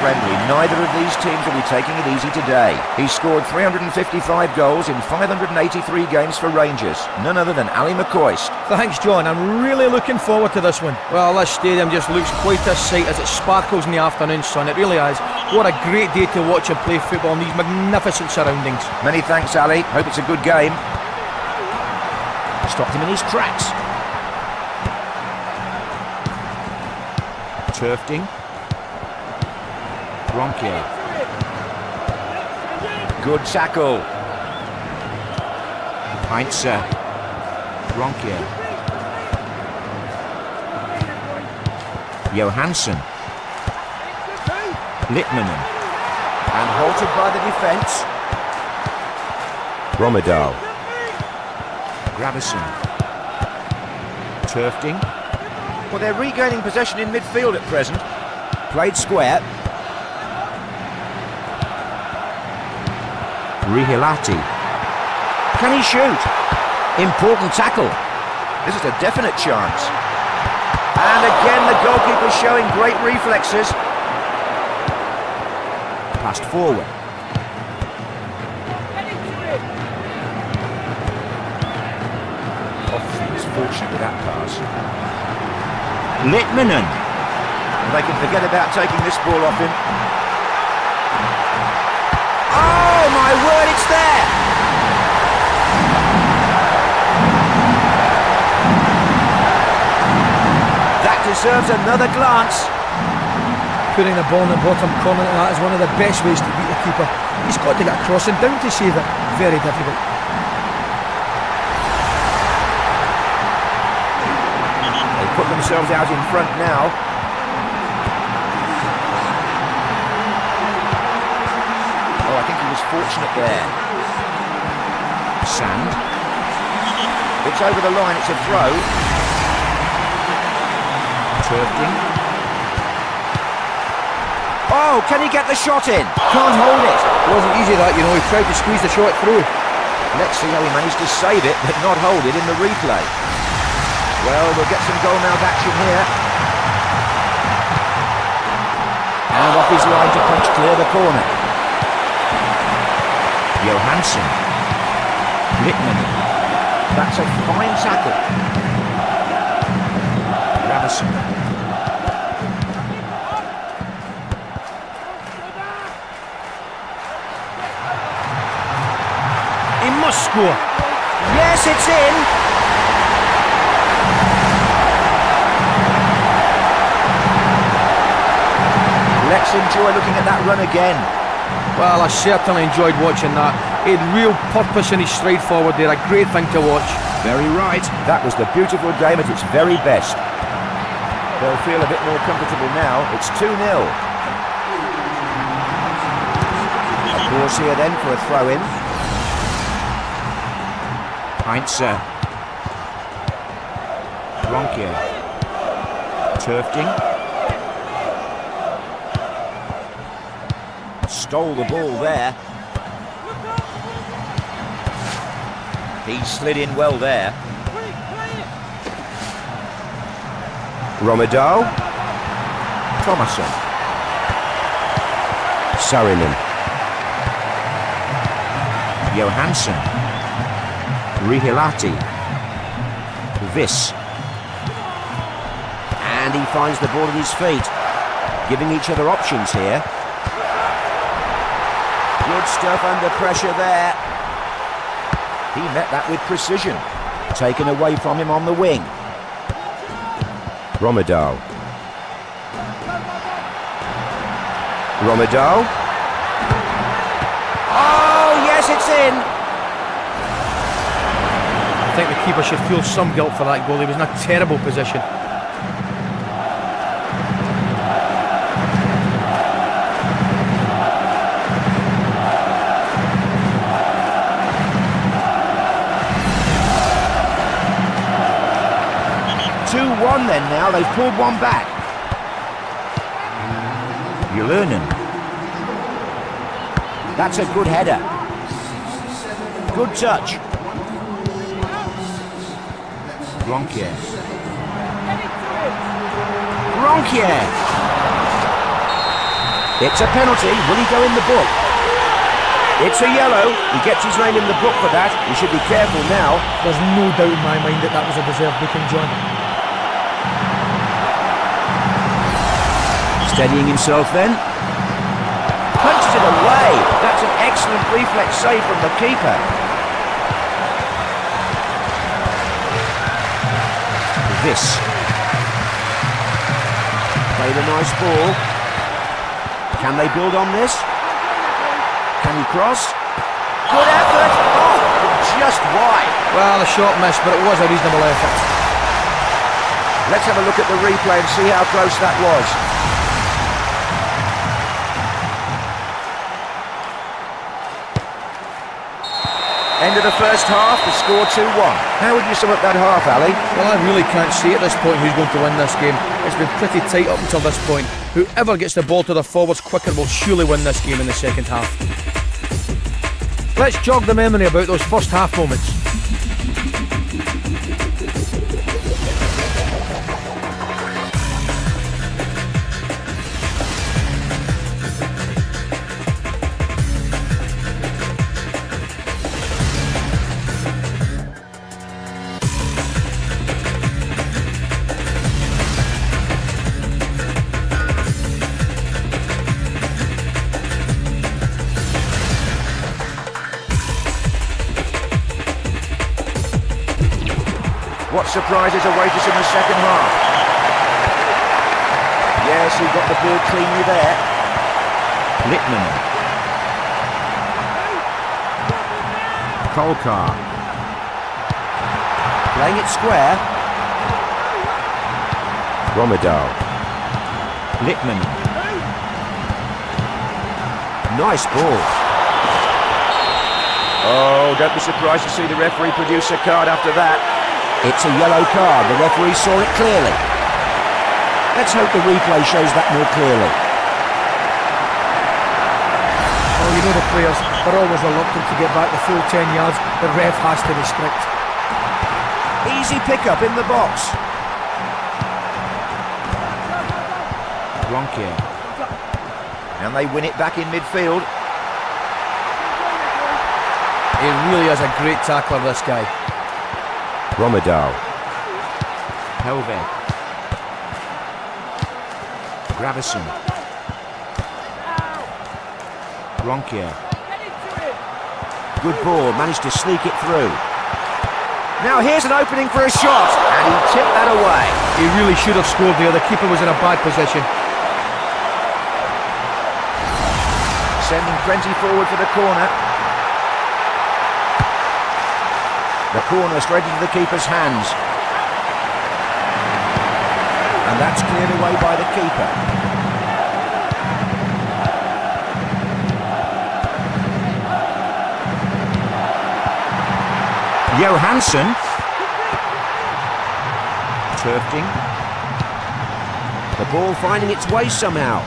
friendly, neither of these teams will be taking it easy today. He scored 355 goals in 583 games for Rangers, none other than Ally McCoist. Thanks, John. I'm really looking forward to this one. Well, this stadium just looks quite a sight as it sparkles in the afternoon sun. It really is. What a great day to watch and play football in these magnificent surroundings. Many thanks, Ali. Hope it's a good game. Stopped him in his tracks. Tøfting. Ronquier. Good tackle. Heintze. Ronquier. Johansson. Litmanen. And halted by the defence. Rommedahl. Gravesen. Tøfting. Well, they're regaining possession in midfield at present. Played square. Riihilahti. Can he shoot? Important tackle. This is a definite chance. And again, the goalkeeper showing great reflexes. Passed forward. He was fortunate with that pass. Litmanen. They can forget about taking this ball off him. Oh, my word, it's there! That deserves another glance. Putting the ball in the bottom corner like that is one of the best ways to beat the keeper. He's got to get crossing down to save it. Very difficult. They put themselves out in front now. I think he was fortunate there. Sand. It's over the line, it's a throw. Tøfting. Oh, can he get the shot in? Can't hold it. Wasn't easy that, you know. He tried to squeeze the shot through. Let's see how he managed to save it, but not hold it in the replay. Well, we'll get some goal mouth action here. And off his line to punch clear the corner. Johansson. Litmanen. That's a fine tackle. Gravesen. He must score. Yes, it's in. Let's enjoy looking at that run again. Well, I certainly enjoyed watching that. He had real purpose in his stride forward there. A great thing to watch. Very right. That was the beautiful game at its very best. They'll feel a bit more comfortable now. It's 2-0. A pause here then for a throw-in. Heintze. Ronquier. Uh, Tøfting. Stole the ball there. He slid in well there. Rommedahl. Tomasson. Saarinen. Johansson. Riihilahti. Wiss. And he finds the ball at his feet. Giving each other options here. Good stuff under pressure there. He met that with precision. Taken away from him on the wing. Rommedahl. Rommedahl. Oh, yes, it's in. I think the keeper should feel some guilt for that goal. He was in a terrible position. Then now. They've pulled one back. Yulunen. That's a good header. Good touch. Ronquier. Ronquier. It's a penalty. Will he go in the book? It's a yellow. He gets his name in the book for that. He should be careful now. There's no doubt in my mind that that was a deserved booking, John. Steadying himself then. Punches it away. That's an excellent reflex save from the keeper. This. Played a nice ball. Can they build on this? Can he cross? Good effort! Oh, just wide. Well, a short miss, but it was a reasonable effort. Let's have a look at the replay and see how close that was. End of the first half, the score 2-1. How would you sum up that half, Ali? Well, I really can't see at this point who's going to win this game. It's been pretty tight up until this point. Whoever gets the ball to the forwards quicker will surely win this game in the second half. Let's jog the memory about those first half moments. What surprises await us in the second half? Yes, he got the ball cleanly there. Littman. Kolkka. Playing it square. Rommedahl. Littman. Nice ball. Oh, don't be surprised to see the referee produce a card after that. It's a yellow card. The referee saw it clearly. Let's hope the replay shows that more clearly. Well, you know the players are always reluctant to get back the full 10 yards. The ref has to be strict. Easy pickup in the box. Blanquier. And they win it back in midfield. He really is a great tackler, this guy. Rommedahl. Helveg. Gravesen. Blanquier. Good ball, managed to sneak it through. Now here's an opening for a shot, and he tipped that away. He really should have scored there. The keeper was in a bad position. Sending plenty forward for the corner. The corner straight into the keeper's hands. And that's cleared away by the keeper. Johansson. Tøfting. The ball finding its way somehow.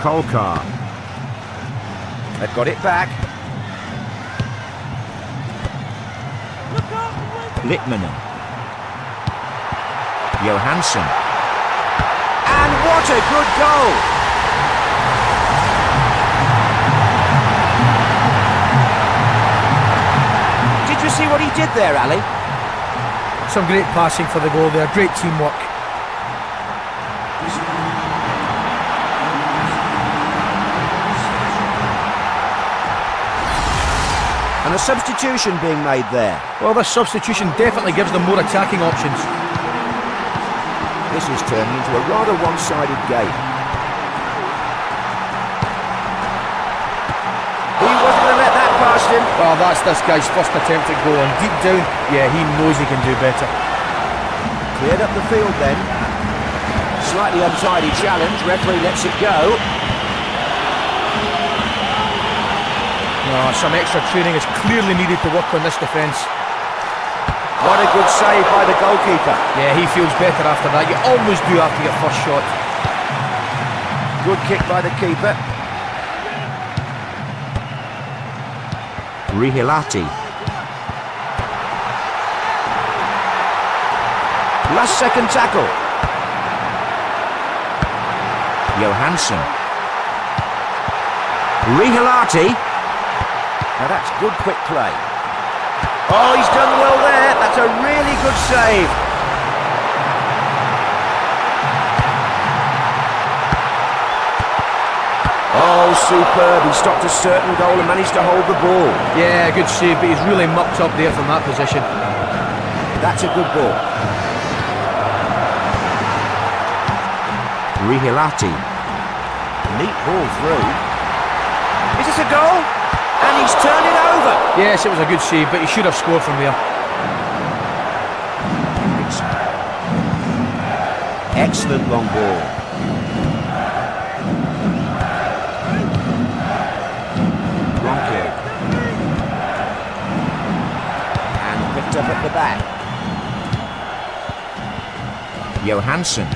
Kolkka. They've got it back. Litmanen. Johansson. And what a good goal! Did you see what he did there, Ali? Some great passing for the goal there. Great teamwork. And a substitution being made there. Well, this substitution definitely gives them more attacking options. This is turning into a rather one-sided game. He wasn't going to let that past him. Well, that's this guy's first attempt at goal, and deep down, yeah, he knows he can do better. Cleared up the field then. Slightly untidy challenge. Referee lets it go. No, some extra training is clearly needed to work on this defence. What a good save by the goalkeeper. Yeah, he feels better after that. You always do after your first shot. Good kick by the keeper. Riihilahti. Last second tackle. Johansson. Riihilahti. Now that's good quick play. Oh, he's done well there. That's a really good save. Oh, superb. He stopped a certain goal and managed to hold the ball. Yeah, good save, but he's really mucked up there from that position. That's a good ball. Riihilahti. Neat ball through. Is this a goal? And he's turned it over. Yes, it was a good save, but he should have scored from there. Excellent long ball. And picked up at the back. Johansson.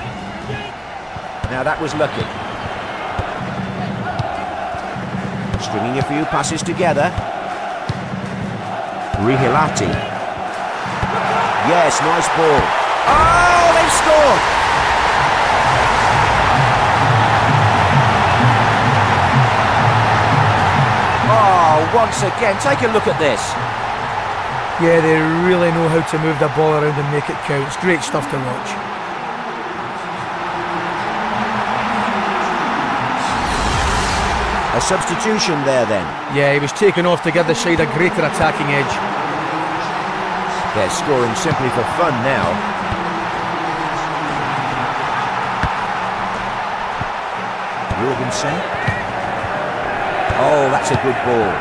Now that was lucky. Stringing a few passes together. Riihilahti. Yes, nice ball. Oh, they've scored! Oh, once again, take a look at this. Yeah, they really know how to move the ball around and make it count. It's great stuff to watch. A substitution there then. Yeah, he was taken off to give the side a greater attacking edge. They're scoring simply for fun now. Jorgensen. Oh, that's a good ball.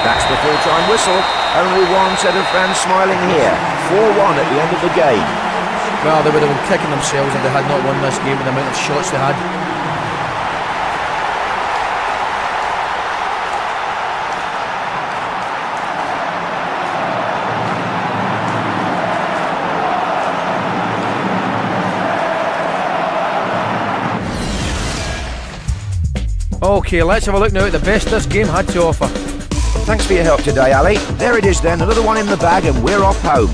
That's the full-time whistle. Only one set of fans smiling here. 4-1 at the end of the game. Well, they would have been kicking themselves if they had not won this game with the amount of shots they had. Okay, let's have a look now at the best this game had to offer. Thanks for your help today, Ali. There it is then, another one in the bag and we're off home.